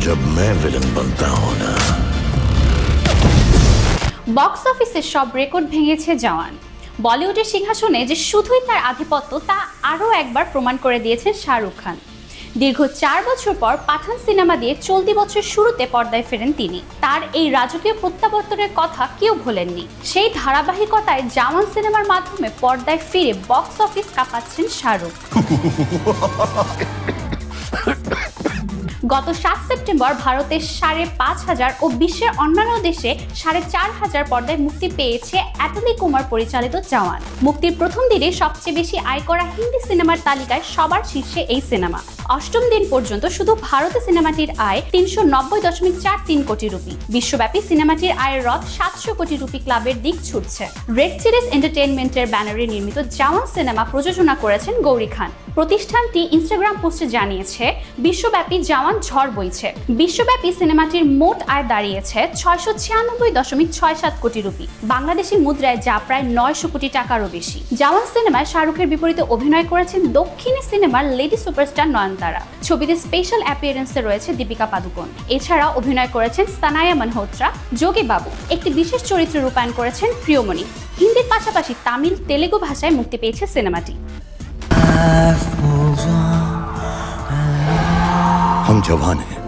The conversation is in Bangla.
जब मैं विलन बनता हूं ना বক্স অফিসে সব রেকর্ড ভেঙেছে জওয়ান বলিউডের সিংহাসনে যে শুধুই তার আধিপত্য তা আরও একবার প্রমাণ করে দিয়েছেন শাহরুখ খান দীর্ঘ চার বছর পর পাঠান সিনেমা দিয়ে চলতি বছর শুরুতে পর্দায় ফেরেন তিনি তার এই রাজকীয় প্রত্যাবর্তনের কথা কেউ ভোলেননি সেই ধারাবাহিকতায় জামান সিনেমার মাধ্যমে পর্দায় ফিরে বক্স অফিস কাঁপাচ্ছেন শাহরুখ গত সাত সেপ্টেম্বর ভারতে সাড়ে পাঁচ হাজার ও বিশ্বের অন্যান্য দেশে সাড়ে চার হাজার পর্দায় মুক্তি পেয়েছে অ্যাটলি কুমার পরিচালিত জওয়ান। মুক্তির প্রথম দিনে সবচেয়ে বেশি আয় করা হিন্দি সিনেমার তালিকায় সবার শীর্ষে এই সিনেমা। অষ্টম দিন পর্যন্ত শুধু ভারতে সিনেমাটির আয় তিনশো নব্বই দশমিক চার তিন কোটি রুপি। বিশ্বব্যাপী সিনেমাটির আয়ের রথ সাতশো কোটি রুপি ক্লাবের দিক ছুটছে। রেড চিরিজ এন্টারটেনমেন্টের ব্যানারে নির্মিত জাওয়ান সিনেমা প্রযোজনা করেছেন গৌরী খান। প্রতিষ্ঠানটি ইনস্টাগ্রাম পোস্টে জানিয়েছে, বিশ্বব্যাপী জাওয়ান ঝড় বইছে। বিশ্বব্যাপী সিনেমাটির মোট আয় দাঁড়িয়েছে ছয়শো ছিয়ানব্বই দশমিক ছয় সাত কোটি রুপি। বাংলাদেশি মুদ্রায় যা প্রায় নয়শো কোটি টাকারও বেশি। জওয়ান সিনেমায় শাহরুখের বিপরীতে অভিনয় করেছেন দক্ষিণী সিনেমার লেডি সুপারস্টার নয়নতারা ছবিতে স্পেশাল অ্যাপিয়ারেন্সে রয়েছে দীপিকা পাদুকোন এছাড়া অভিনয় করেছেন সানায়া মালহোত্রা যোগী বাবু একটি বিশেষ চরিত্রে রূপায়ণ করেছেন প্রিয়মণি হিন্দির পাশাপাশি তামিল তেলেগু ভাষায় মুক্তি পেয়েছে সিনেমাটি हम जवान हैं